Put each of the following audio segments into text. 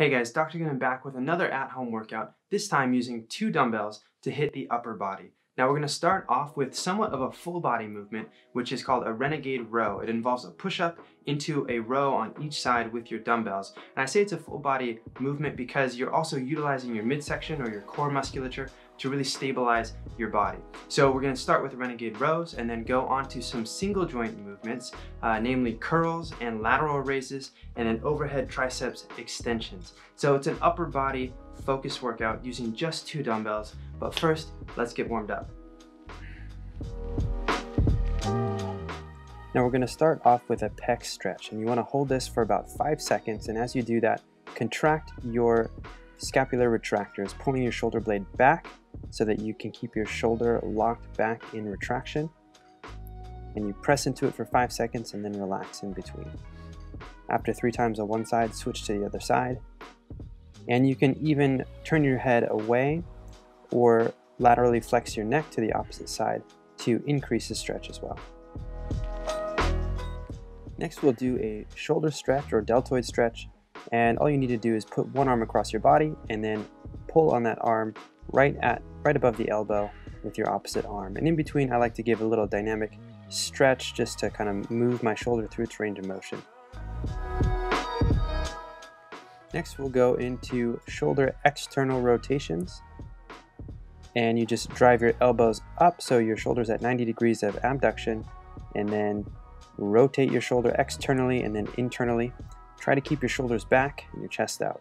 Hey guys, Dr. Goodin back with another at-home workout, this time using two dumbbells to hit the upper body. Now we're going to start off with somewhat of a full body movement, which is called a renegade row. It involves a push-up into a row on each side with your dumbbells. And I say it's a full body movement because you're also utilizing your midsection or your core musculature to really stabilize your body. So we're gonna start with renegade rows and then go on to some single joint movements, uh, namely curls and lateral raises, and then overhead triceps extensions. So it's an upper body focus workout using just two dumbbells. But first, let's get warmed up. Now we're going to start off with a pec stretch and you want to hold this for about five seconds and as you do that, contract your scapular retractors, pulling your shoulder blade back so that you can keep your shoulder locked back in retraction. And you press into it for five seconds and then relax in between. After three times on one side, switch to the other side. And you can even turn your head away or laterally flex your neck to the opposite side to increase the stretch as well. Next we'll do a shoulder stretch or deltoid stretch and all you need to do is put one arm across your body and then pull on that arm right at right above the elbow with your opposite arm. And in between I like to give a little dynamic stretch just to kind of move my shoulder through its range of motion. Next we'll go into shoulder external rotations and you just drive your elbows up so your shoulder's at 90 degrees of abduction and then rotate your shoulder externally and then internally. Try to keep your shoulders back and your chest out.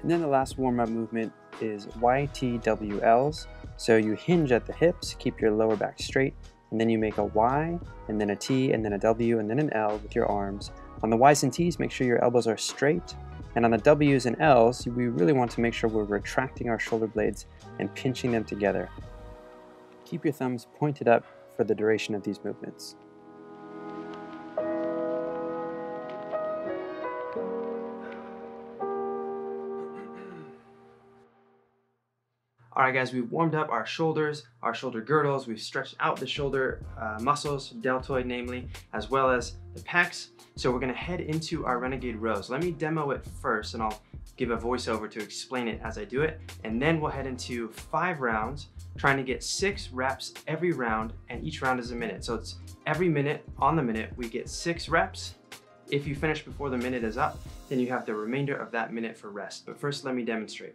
And then the last warm-up movement is YTWLs. So you hinge at the hips, keep your lower back straight, and then you make a Y, and then a T, and then a W, and then an L with your arms. On the Ys and Ts, make sure your elbows are straight, and on the Ws and Ls, we really want to make sure we're retracting our shoulder blades and pinching them together. Keep your thumbs pointed up for the duration of these movements. Right, guys, we've warmed up our shoulders, our shoulder girdles. We've stretched out the shoulder uh, muscles, deltoid namely, as well as the pecs. So we're gonna head into our Renegade rows. Let me demo it first and I'll give a voiceover to explain it as I do it. And then we'll head into five rounds, trying to get six reps every round, and each round is a minute. So it's every minute on the minute, we get six reps. If you finish before the minute is up, then you have the remainder of that minute for rest. But first, let me demonstrate.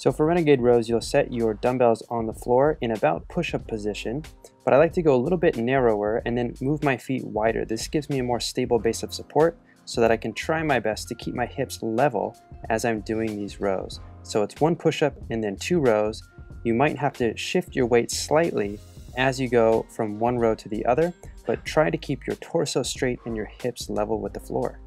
So for Renegade rows, you'll set your dumbbells on the floor in about push-up position, but I like to go a little bit narrower and then move my feet wider. This gives me a more stable base of support so that I can try my best to keep my hips level as I'm doing these rows. So it's one push-up and then two rows. You might have to shift your weight slightly as you go from one row to the other, but try to keep your torso straight and your hips level with the floor.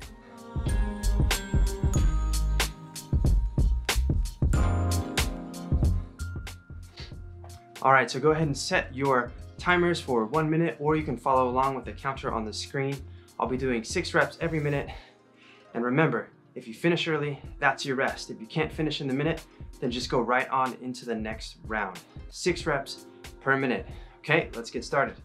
All right, so go ahead and set your timers for one minute or you can follow along with the counter on the screen. I'll be doing six reps every minute. And remember, if you finish early, that's your rest. If you can't finish in the minute, then just go right on into the next round. Six reps per minute. Okay, let's get started.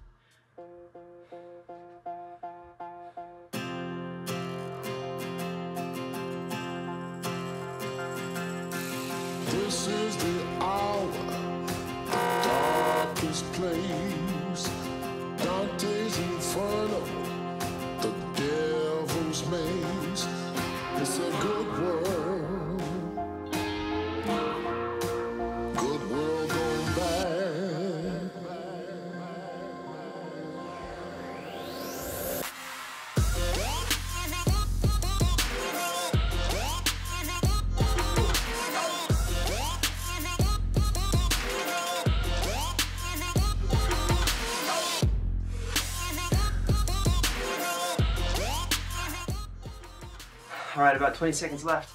All right, about 20 seconds left.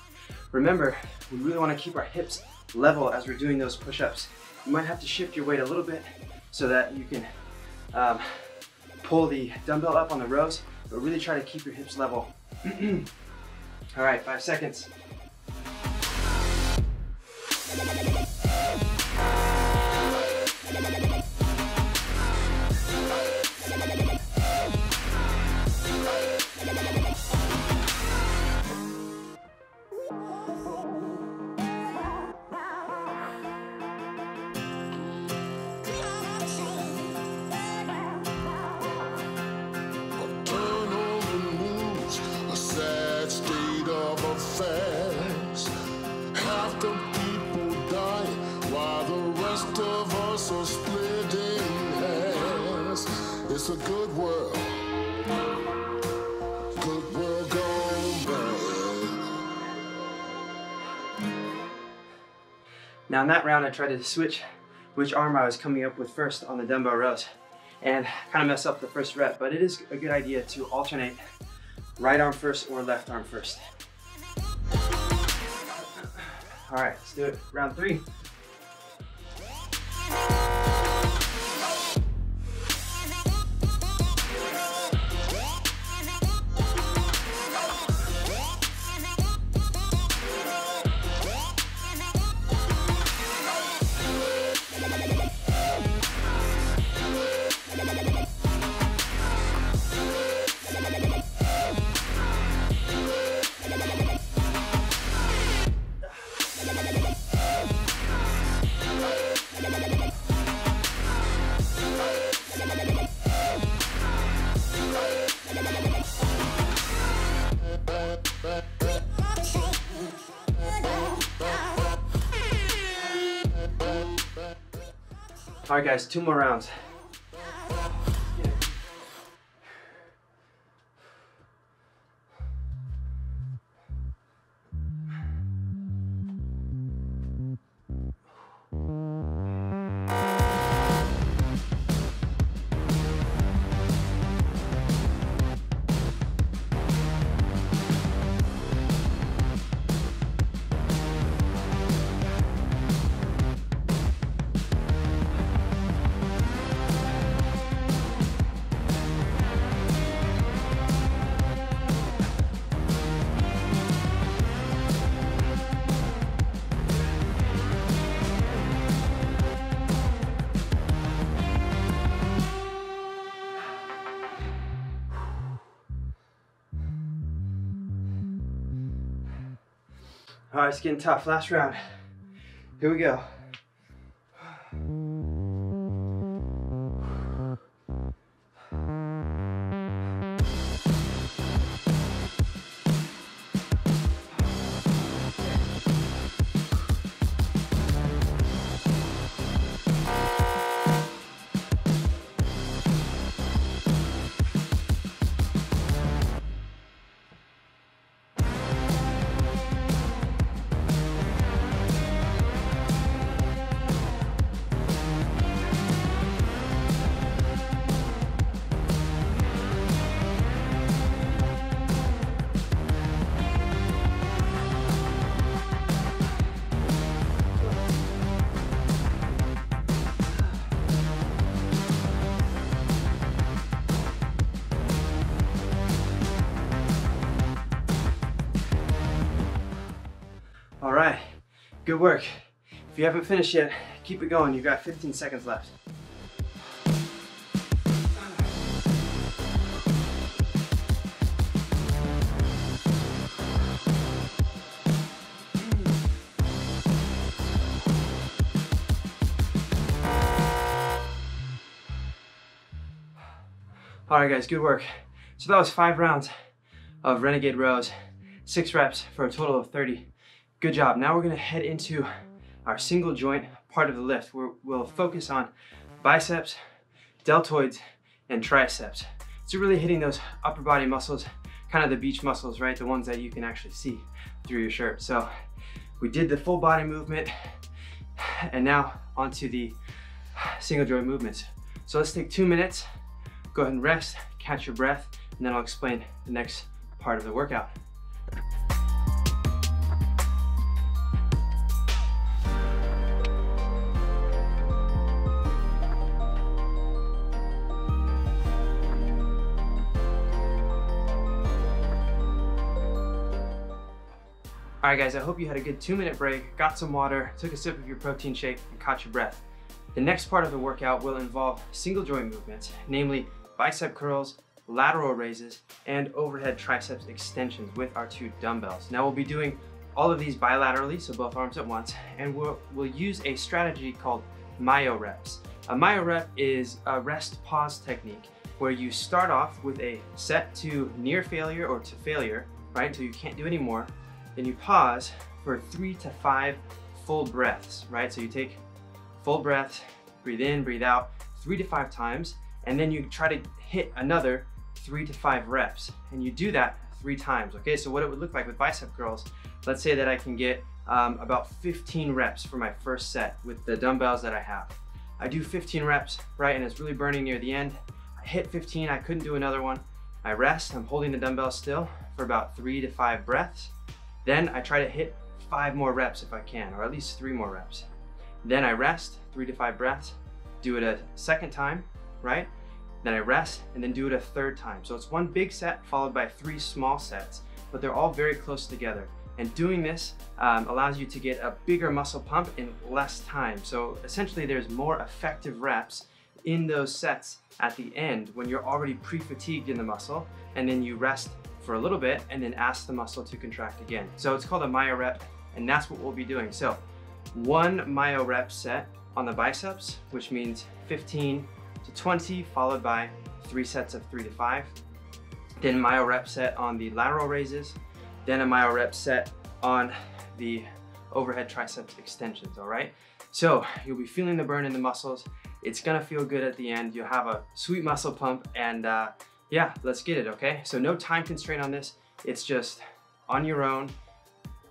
Remember, we really wanna keep our hips level as we're doing those push-ups. You might have to shift your weight a little bit so that you can um, pull the dumbbell up on the rows, but really try to keep your hips level. All right, five seconds. Now in that round, I tried to switch which arm I was coming up with first on the dumbbell rows and kind of mess up the first rep, but it is a good idea to alternate right arm first or left arm first. All right, let's do it. Round three. All right, guys, two more rounds. All right, it's getting tough. Last round. Here we go. Good work. If you haven't finished yet, keep it going. You've got 15 seconds left. All right, guys, good work. So that was five rounds of Renegade rows, six reps for a total of 30. Good job. Now we're gonna head into our single joint part of the lift where we'll focus on biceps, deltoids, and triceps. So really hitting those upper body muscles, kind of the beach muscles, right? The ones that you can actually see through your shirt. So we did the full body movement and now onto the single joint movements. So let's take two minutes, go ahead and rest, catch your breath, and then I'll explain the next part of the workout. All right, guys, I hope you had a good two minute break, got some water, took a sip of your protein shake, and caught your breath. The next part of the workout will involve single joint movements, namely bicep curls, lateral raises, and overhead triceps extensions with our two dumbbells. Now we'll be doing all of these bilaterally, so both arms at once, and we'll, we'll use a strategy called myo reps. A myo rep is a rest pause technique where you start off with a set to near failure or to failure, right, until you can't do any more, then you pause for three to five full breaths, right? So you take full breaths, breathe in, breathe out, three to five times, and then you try to hit another three to five reps. And you do that three times, okay? So what it would look like with bicep curls, let's say that I can get um, about 15 reps for my first set with the dumbbells that I have. I do 15 reps, right? And it's really burning near the end. I hit 15, I couldn't do another one. I rest, I'm holding the dumbbell still for about three to five breaths. Then I try to hit five more reps if I can, or at least three more reps. Then I rest, three to five breaths, do it a second time, right? Then I rest and then do it a third time. So it's one big set followed by three small sets, but they're all very close together. And doing this um, allows you to get a bigger muscle pump in less time. So essentially there's more effective reps in those sets at the end when you're already pre-fatigued in the muscle and then you rest for a little bit and then ask the muscle to contract again. So it's called a myo rep and that's what we'll be doing. So one myo rep set on the biceps, which means 15 to 20 followed by three sets of three to five. Then myo rep set on the lateral raises, then a myo rep set on the overhead triceps extensions, all right? So you'll be feeling the burn in the muscles. It's gonna feel good at the end. You'll have a sweet muscle pump and uh, yeah, let's get it, okay? So no time constraint on this. It's just on your own.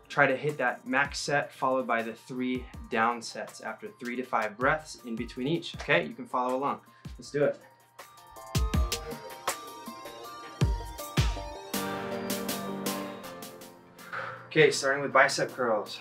Try to hit that max set followed by the three down sets after three to five breaths in between each, okay? You can follow along. Let's do it. Okay, starting with bicep curls.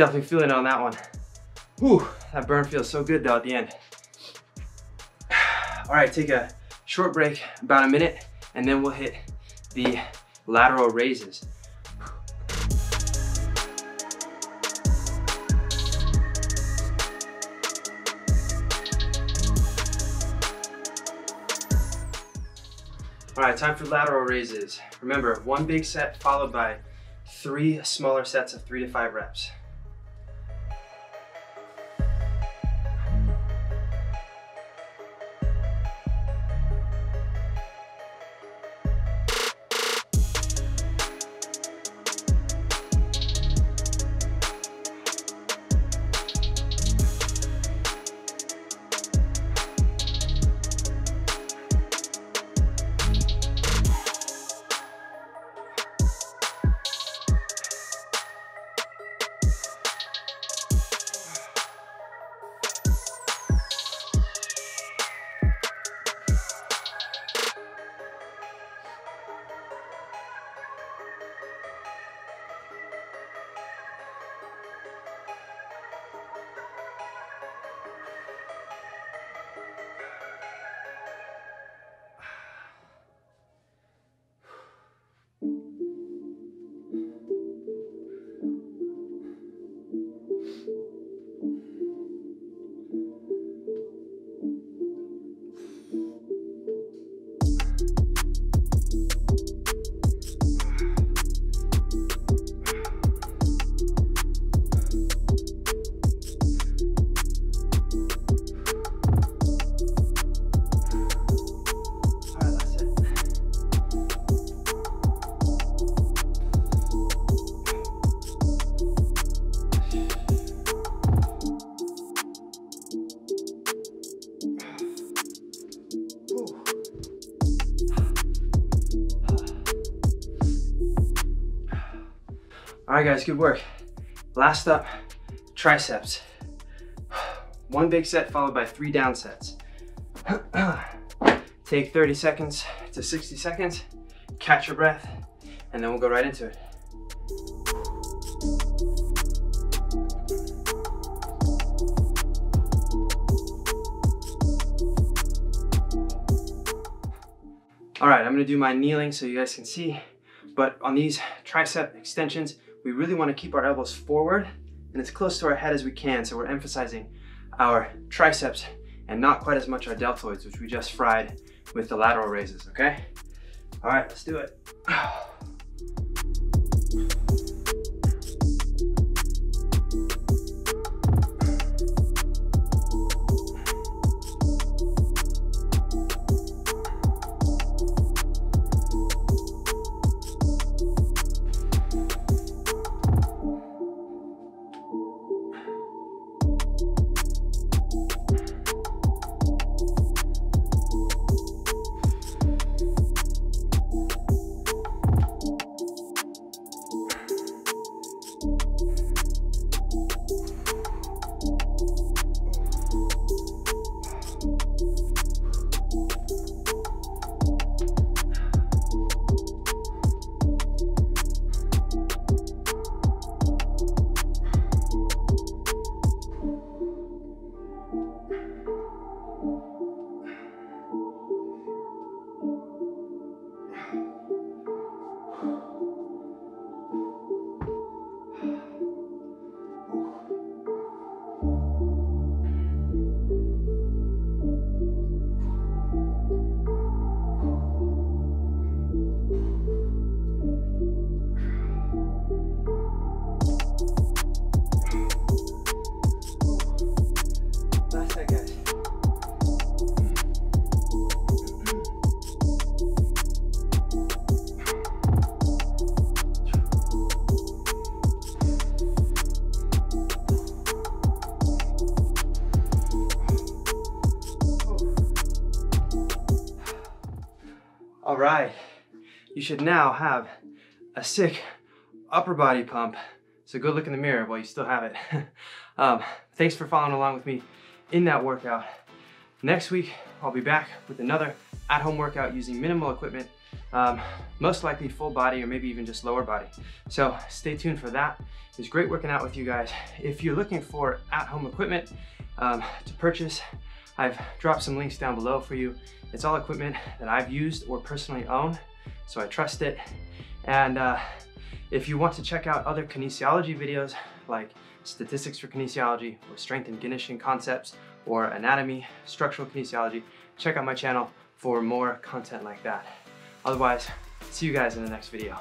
Definitely feeling on that one. Whew, that burn feels so good though at the end. All right, take a short break, about a minute, and then we'll hit the lateral raises. All right, time for lateral raises. Remember, one big set followed by three smaller sets of three to five reps. All right, guys, good work. Last up, triceps. One big set followed by three down sets. Take 30 seconds to 60 seconds, catch your breath, and then we'll go right into it. All right, I'm gonna do my kneeling so you guys can see, but on these tricep extensions, we really wanna keep our elbows forward and as close to our head as we can, so we're emphasizing our triceps and not quite as much our deltoids, which we just fried with the lateral raises, okay? All right, let's do it. right, you should now have a sick upper body pump. So go look in the mirror while you still have it. um, thanks for following along with me in that workout. Next week, I'll be back with another at-home workout using minimal equipment, um, most likely full body or maybe even just lower body. So stay tuned for that. It was great working out with you guys. If you're looking for at-home equipment um, to purchase, I've dropped some links down below for you. It's all equipment that I've used or personally own, so I trust it. And uh, if you want to check out other kinesiology videos like statistics for kinesiology or strength and conditioning concepts or anatomy, structural kinesiology, check out my channel for more content like that. Otherwise, see you guys in the next video.